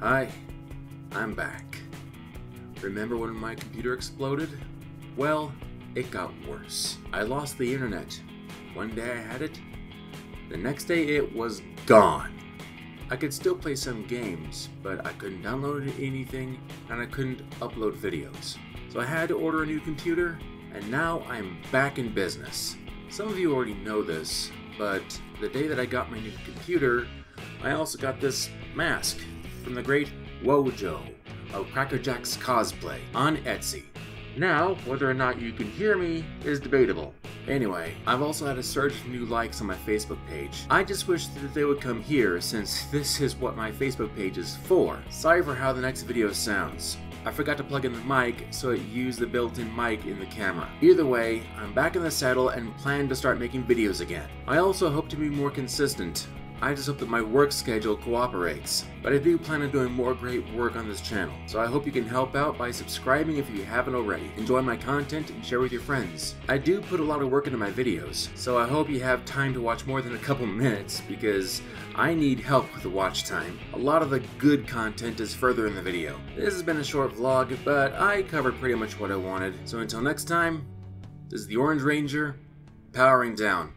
Hi, I'm back. Remember when my computer exploded? Well, it got worse. I lost the internet. One day I had it, the next day it was gone. I could still play some games, but I couldn't download anything and I couldn't upload videos. So I had to order a new computer, and now I'm back in business. Some of you already know this, but the day that I got my new computer, I also got this mask from the great Wojo of Cracker Jack's cosplay on Etsy. Now, whether or not you can hear me is debatable. Anyway, I've also had a surge of new likes on my Facebook page. I just wish that they would come here since this is what my Facebook page is for. Sorry for how the next video sounds. I forgot to plug in the mic, so it used the built-in mic in the camera. Either way, I'm back in the saddle and plan to start making videos again. I also hope to be more consistent. I just hope that my work schedule cooperates, but I do plan on doing more great work on this channel, so I hope you can help out by subscribing if you haven't already. Enjoy my content and share with your friends. I do put a lot of work into my videos, so I hope you have time to watch more than a couple minutes, because I need help with the watch time. A lot of the good content is further in the video. This has been a short vlog, but I covered pretty much what I wanted, so until next time, this is the Orange Ranger, powering down.